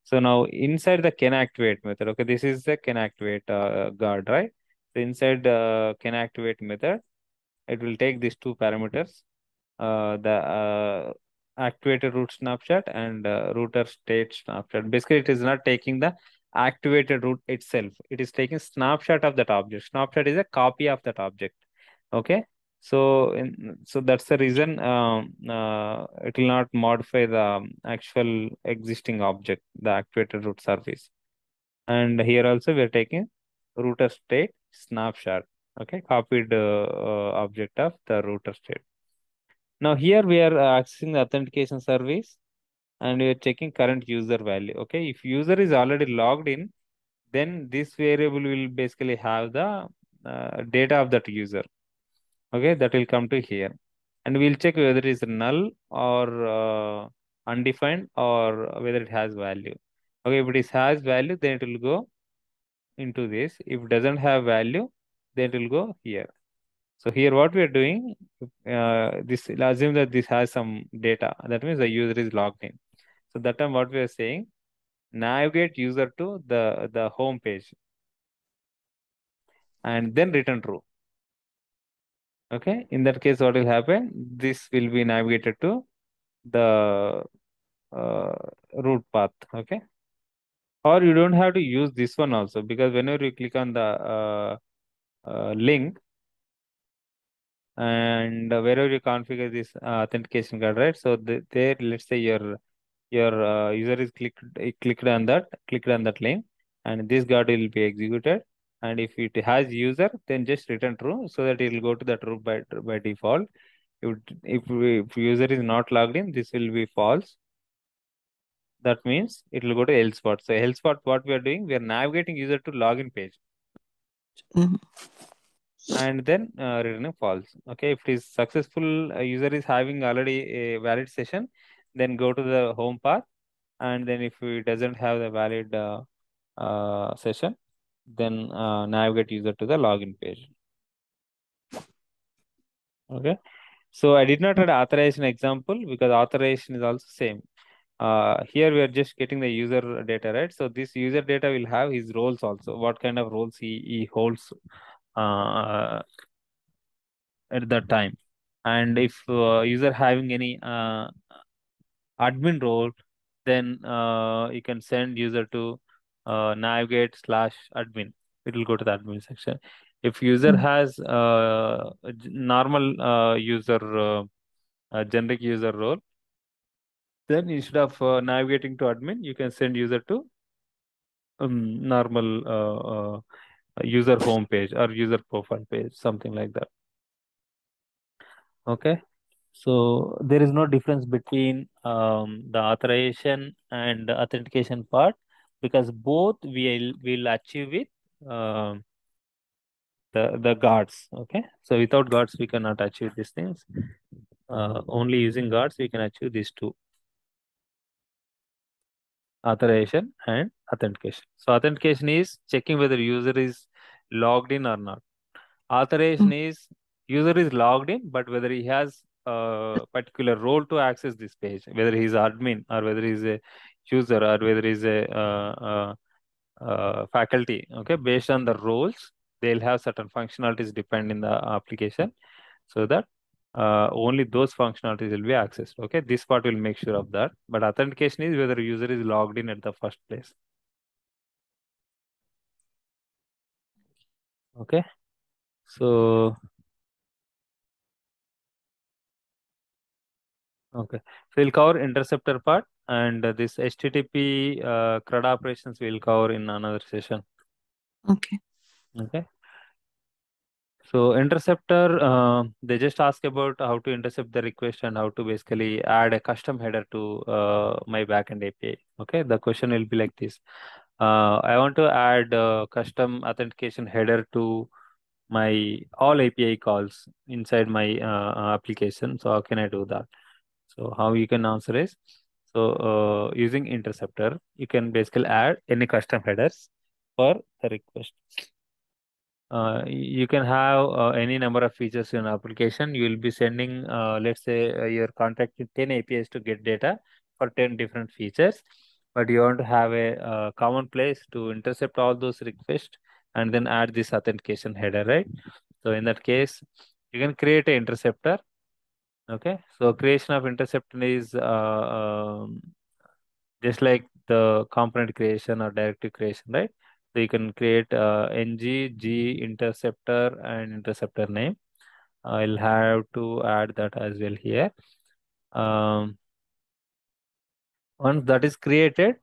So now inside the can activate method, okay, this is the can activate uh, guard, right? So inside the can activate method, it will take these two parameters, uh, the uh, activated route snapshot and uh, router state snapshot. Basically, it is not taking the activated route itself. It is taking snapshot of that object. Snapshot is a copy of that object. Okay. So, in, so that's the reason um, uh, it will not modify the um, actual existing object, the activated route service. And here also we are taking router state snapshot. Okay, copied uh, uh, object of the router state. Now here we are accessing the authentication service and we are checking current user value. Okay, if user is already logged in, then this variable will basically have the uh, data of that user okay? That will come to here. And we'll check whether it is null or uh, undefined or whether it has value. Okay if it has value then it will go into this. If it doesn't have value then it will go here. So here what we are doing uh, this assume that this has some data. That means the user is logged in so that time what we are saying navigate user to the the home page and then return true Okay, in that case, what will happen? This will be navigated to the uh, root path. Okay, or you don't have to use this one also because whenever you click on the uh, uh, link and wherever you configure this uh, authentication guard, right? So the, there, let's say your your uh, user is clicked clicked on that clicked on that link, and this guard will be executed. And if it has user then just return true so that it will go to that root by, by default. If, if, if user is not logged in this will be false. That means it will go to else part so else part what we are doing we are navigating user to login page. Mhm. and then uh, returning false. Okay if it is successful uh, user is having already a valid session then go to the home path and then if it doesn't have the valid uh, uh, session then uh, navigate user to the login page. Okay. So I did not add authorization example because authorization is also same. Uh, here we are just getting the user data, right? So this user data will have his roles also, what kind of roles he, he holds uh, at that time. And if uh, user having any uh, admin role, then uh, you can send user to uh, navigate slash admin it will go to the admin section. If user Mm. has uh, normal uh, user, uh, uh, generic user role, then instead of uh, navigating to admin, you can send user to um, normal uh, uh, user home page or user profile page, something like that. Okay. So there is no difference between um, the authorization and the authentication part because both will will achieve with um, the the guards. Okay, so without guards we cannot achieve these things. Uh, only using guards we can achieve these two: authorization and authentication. So authentication is checking whether user is logged in or not. Authorization is user is logged in, but whether he has a particular role to access this page, whether he's admin or whether he's a user or whether he's a uh, uh, uh, faculty. Okay, based on the roles, they'll have certain functionalities depend in the application, so that uh, only those functionalities will be accessed. Okay, this part will make sure of that. But authentication is whether user is logged in at the first place. Okay, so Okay. So we'll cover interceptor part and this HTTP uh, CRUD operations we'll cover in another session. Okay. Okay. So interceptor, uh, they just ask about how to intercept the request and how to basically add a custom header to uh, my backend API. Okay, the question will be like this. Uh, I want to add a custom authentication header to my all API calls inside my uh, application. So how can I do that? So how you can answer is, so uh, using interceptor, you can basically add any custom headers for the request. Uh, you can have uh, any number of features in application. You will be sending, uh, let's say, uh, you're contacting 10 APIs to get data for 10 different features, but you want to have a uh, common place to intercept all those requests and then add this authentication header, right? So in that case, you can create an interceptor. Okay, so creation of interceptor is uh, um, just like the component creation or directive creation, right? So you can create uh, ng g interceptor and interceptor name. I'll have to add that as well here. Um, once that is created,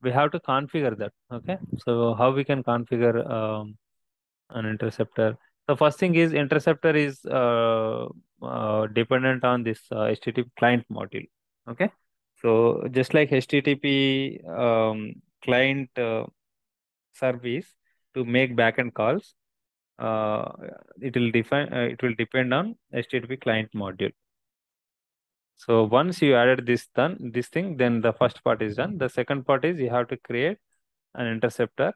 we have to configure that. Okay, so how we can configure um, an interceptor? The first thing is interceptor is uh, uh, dependent on this uh, HTTP client module. Okay, so just like HTTP um, client uh, service to make backend calls, uh, it will define uh, it will depend on HTTP client module. So once you added this done this thing, then the first part is done. The second part is you have to create an interceptor,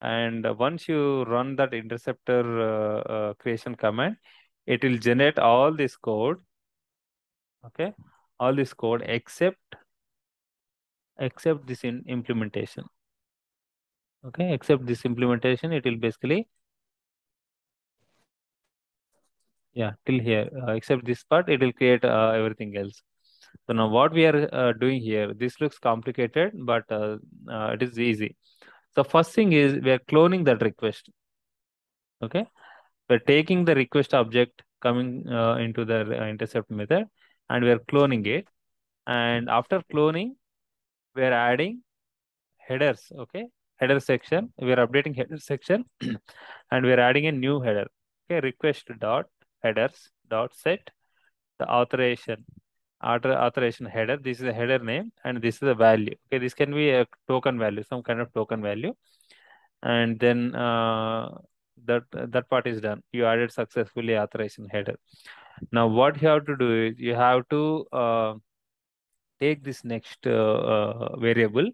and once you run that interceptor uh, uh, creation command, it will generate all this code. Okay, all this code except except this in implementation. Okay, except this implementation, it will basically yeah till here. Uh, except this part it will create uh, everything else. So now what we are uh, doing here this looks complicated but uh, uh, it is easy. So first thing is we are cloning that request. Okay we're taking the request object coming uh, into the intercept method and we are cloning it. And after cloning we are adding headers okay? Header section we are updating header section and we are adding a new header okay? Request dot headers dot set the authorization author, authorization header. This is a header name and this is a value okay? This can be a token value some kind of token value. And then uh, that that part is done. You added successfully authorization header. Now what you have to do is you have to uh, take this next uh, uh variable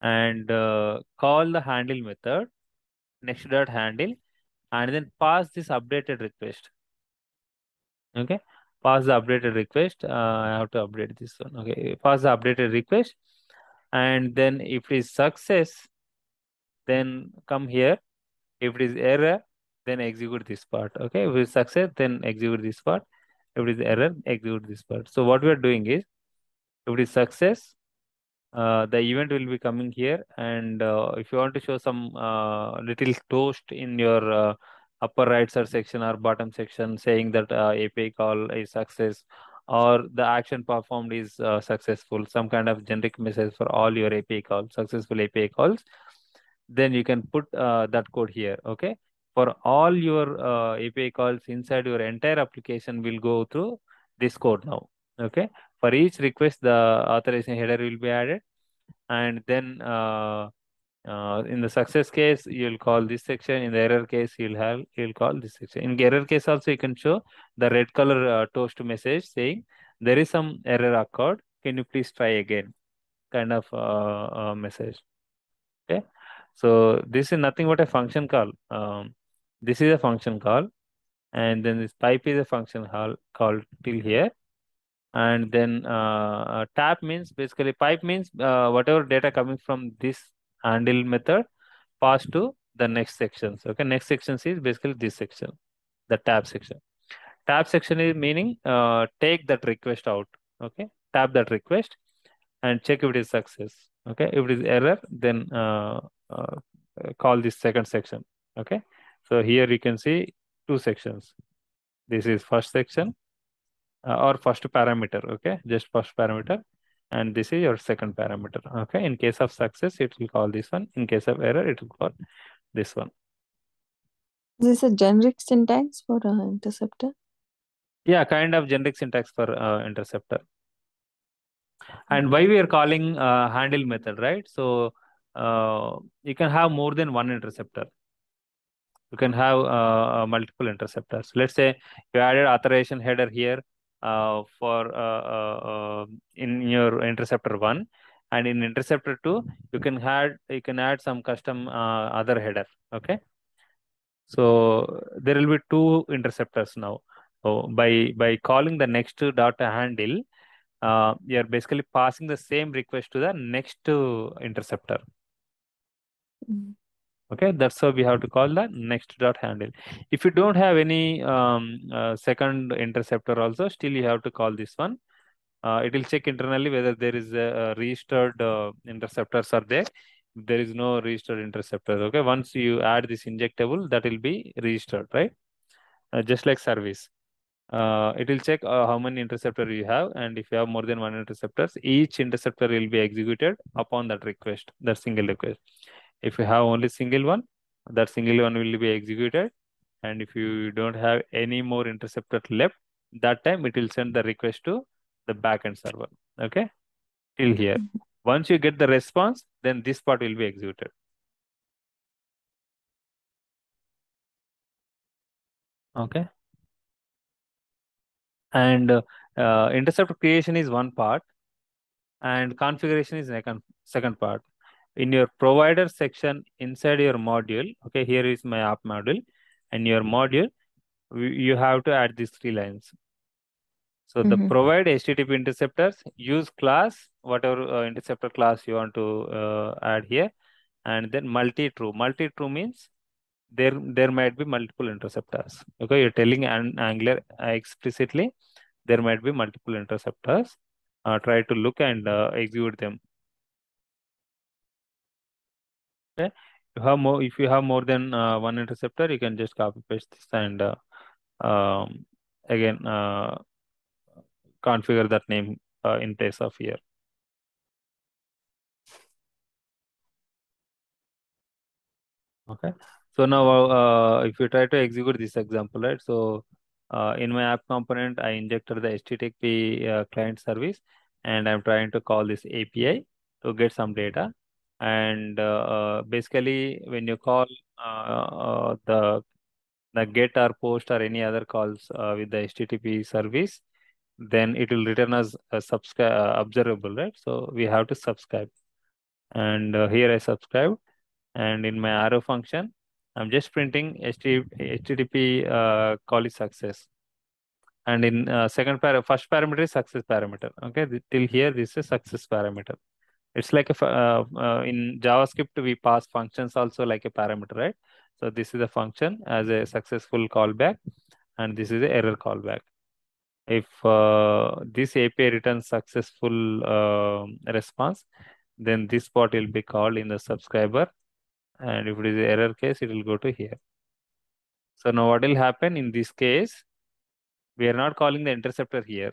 and uh, call the handle method next dot handle and then pass this updated request. Okay? Pass the updated request. Uh, i have to update this one. Okay pass the updated request. And then if it is success then come here if it is error then execute this part okay? If it is success then execute this part. If it is error execute this part. So what we are doing is if it is success uh, the event will be coming here and uh, if you want to show some uh, little toast in your uh, upper right side section or bottom section saying that uh, API call is success or the action performed is uh, successful, some kind of generic message for all your API calls, successful API calls, then you can put that code here, okay? For all your API calls inside your entire application will go through this code now, okay? For each request, the authorization header will be added. And then uh, uh, in the success case, you'll call this section. In the error case, you'll have you'll call this section. In the error case, also you can show the red color uh, toast message saying there is some error occurred. Can you please try again? Kind of uh, message. Okay. So this is nothing but a function call. Um, this is a function call, and then this pipe is a function call called till here. And then uh, tap means basically pipe means uh, whatever data coming from this handle method pass to the next sections. Okay next sections is basically this section the tap section. Tap section is meaning uh, take that request out. Okay tap that request and check if it is success. Okay if it is error then uh, uh, call this second section okay? So here you can see two sections. This is first section uh, or first parameter okay? Just first parameter. And this is your second parameter okay? In case of success it will call this one. In case of error it will call this one. This Is this a generic syntax for uh, interceptor? yeah kind of generic syntax for uh, interceptor. And why we are calling uh, handle method right? So uh, you can have more than one interceptor. You can have uh, multiple interceptors. Let's say you added authorization header here uh, for uh, uh, uh, in your interceptor one and in interceptor two you can add you can add some custom uh, other header okay? So there will be two interceptors now. So by by calling the next dot handle uh, you're basically passing the same request to the next interceptor Okay that's how we have to call the next dot handle. If you don't have any um, uh, second interceptor also still you have to call this one. Uh, it will check internally whether there is a, a registered uh, interceptors are there. There is no registered interceptor okay once you add this injectable that will be registered right? Uh, just like service. Uh, it will check uh, how many interceptor you have and if you have more than one interceptors each interceptor will be executed upon that request that single request if you have only single one that single one will be executed. And if you don't have any more interceptor left that time it will send the request to the backend server. Okay? Till here. Once you get the response then this part will be executed. Okay? And uh, interceptor creation is one part and configuration is second part in your provider section inside your module. Okay here is my app module. And your module you have to add these three lines. So the Mhm. provide http interceptors use class whatever uh, interceptor class you want to uh, add here and then multi true multi true means there there might be multiple interceptors. Okay you're telling an angular explicitly there might be multiple interceptors. Uh, try to look and uh, execute them okay you have more if you have more than uh, one interceptor you can just copy paste this and uh, um, again uh, configure that name uh, in place of here. Okay. So now uh, if you try to execute this example right? So uh, in my app component i injected the http uh, client service and i'm trying to call this api to get some data and uh, uh, basically when you call uh, uh, the the get or post or any other calls uh, with the http service then it will return as a subscribe uh, observable right? So we have to subscribe. And here i subscribe and in my arrow function i'm just printing http call is success. And in second para first parameter is success parameter. Okay? Till here this is success parameter it's like a uh, uh, in javascript we pass functions also like a parameter right? So this is a function as a successful callback and this is a error callback. If uh, this api returns successful uh, response then this part will be called in the subscriber and if it is a error case it will go to here. So now what will happen in this case? We are not calling the interceptor here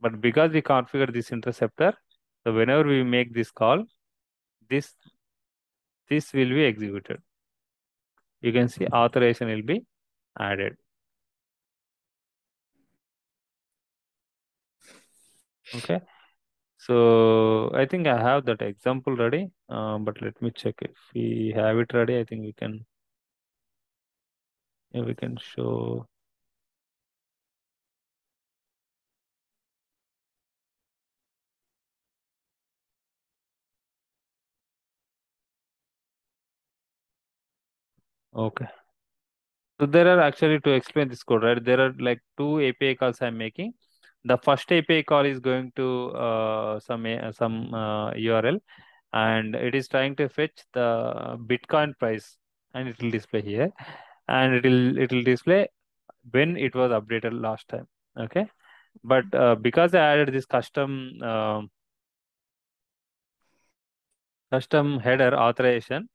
but because we configure this interceptor so whenever we make this call this this will be executed. You can see authorization will be added. Okay. So i think i have that example ready uh, but let me check if we have it ready. I think we can yeah, we can show okay. So there are actually to explain this code right? There are like two api calls i'm making. The first api call is going to uh, some uh, some uh, url and it is trying to fetch the bitcoin price and it will display here. And it will it will display when it was updated last time okay? But uh, because i added this custom um custom header authorization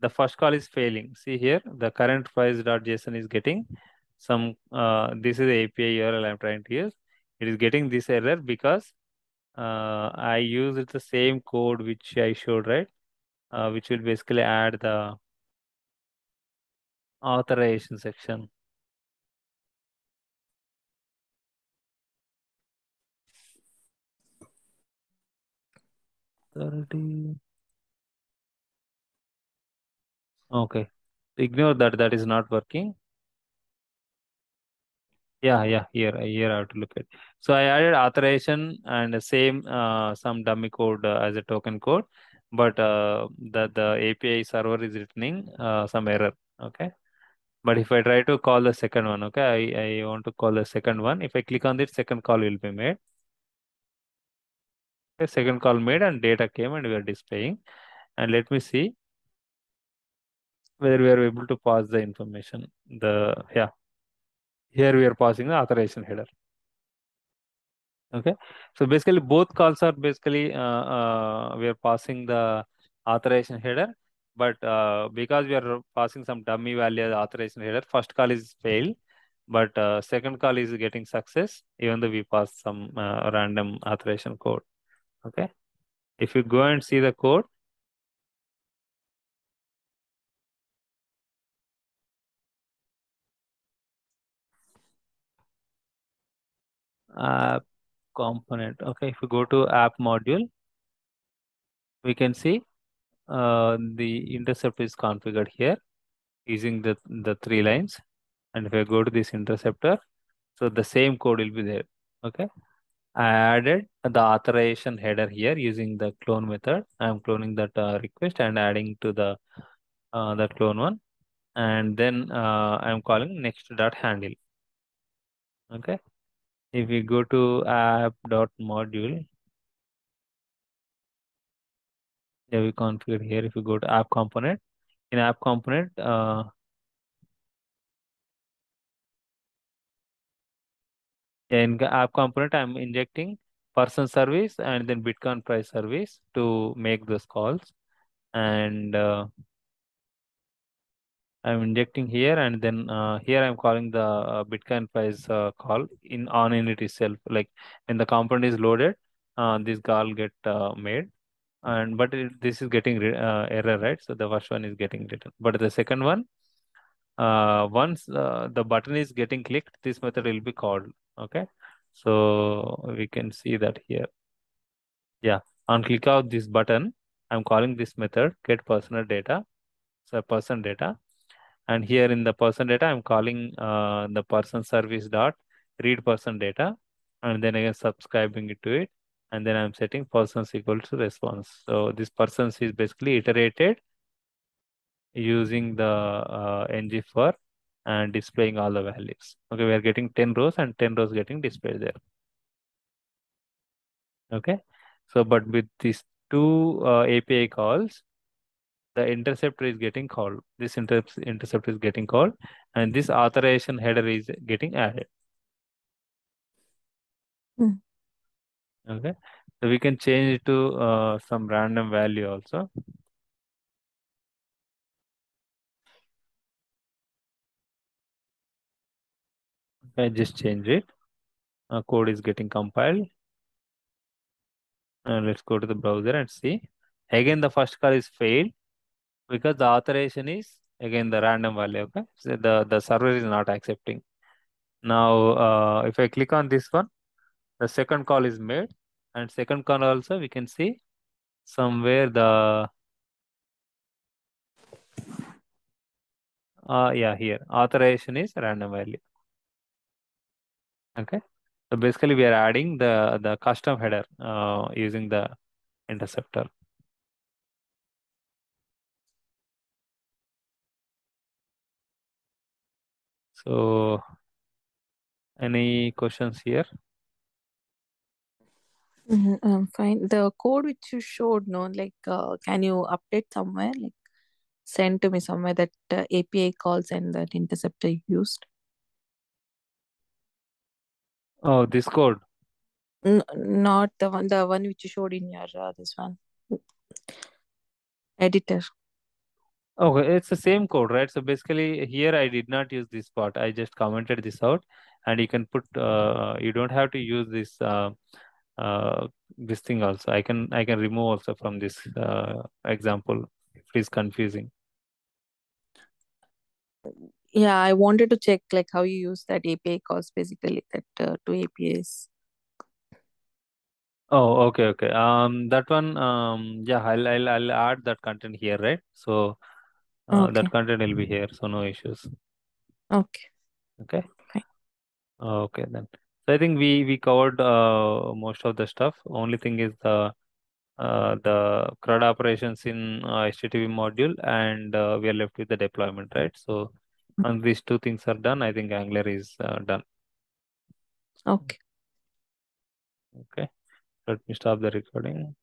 the first call is failing see here the current price.json is getting some uh, this is the api url i'm trying to use it is getting this error because uh, I used the same code which I showed, right? Uh, which will basically add the authorization section. Thirty. Okay. Ignore that. That is not working. Yeah, yeah. Here, here I have to look at. So I added authorization and the same uh, some dummy code uh, as a token code, but uh, the the API server is returning uh, some error. Okay. But if I try to call the second one, okay, I, I want to call the second one. If I click on this, second call will be made. Okay, second call made and data came and we are displaying. And let me see whether we are able to pass the information. The yeah, here we are passing the authorization header. Okay, so basically both calls are basically uh, uh, we are passing the authorization header, but uh, because we are passing some dummy value as authorization header, first call is fail but uh, second call is getting success even though we pass some uh, random authorization code. Okay, if you go and see the code, app component. Okay, if we go to app module, we can see uh, the intercept is configured here using the, the three lines. And if I go to this interceptor, so the same code will be there. Okay. I added the authorization header here using the clone method. I'm cloning that uh, request and adding to the uh, that clone one. And then uh, I'm calling next dot handle. Okay. If we go to app dot module, yeah, we configure here. If you go to app component, in app component, uh, in app component, I'm injecting person service and then Bitcoin price service to make those calls. And uh, I'm injecting here and then uh, here I'm calling the uh, Bitcoin price uh, call in on init itself. Like when the component is loaded, uh, this call get uh, made. And but it, this is getting uh, error, right? So the first one is getting written, but the second one, once the button is getting clicked, this method will be called. Okay, so we can see that here. Yeah, on click of this button, I'm calling this method get personal data. So person data, and here in the person data, I'm calling uh, the person service dot read person data, and then again subscribing it to it, and then I'm setting persons equal to response. So this persons is basically iterated using the uh, ng for and displaying all the values. Okay, we are getting 10 rows and 10 rows getting displayed there. Okay, so but with these two uh, API calls, the interceptor is getting called. This inter interceptor is getting called, and this authorization header is getting added. Hmm. Okay, so we can change it to uh, some random value also. I just change it. Uh, code is getting compiled. And let's go to the browser and see. Again, the first call is failed because the authorization is again the random value. Okay, so the the server is not accepting. Now, uh, if I click on this one, the second call is made, and second call also we can see somewhere the uh yeah here authorization is random value. Okay, so basically we are adding the the custom header uh, using the interceptor. So, any questions here? Mhm, um, fine. The code which you showed, no, like, uh, can you update somewhere, like, send to me somewhere that uh, API calls and that interceptor you used? Oh, this code. N- not the one, the one which you showed in your uh, this one editor. Okay, it's the same code, right? So basically here I did not use this part. I just commented this out and you can put uh, you don't have to use this uh, uh, this thing also. I can I can remove also from this uh, example if it is confusing. Yeah, I wanted to check like how you use that API calls basically that uh, two APIs. Oh, okay, okay. Um, that one, um, yeah, I'll I'll I'll add that content here, right? So uh, Okay. that content will be here, so no issues. Okay. Okay. Fine. Okay then. So I think we we covered uh, most of the stuff. Only thing is the uh, the CRUD operations in uh, HTTP module, and uh, we are left with the deployment, right? So once these two things are done, I think Angular is uh, done. Okay. Okay. Let me stop the recording.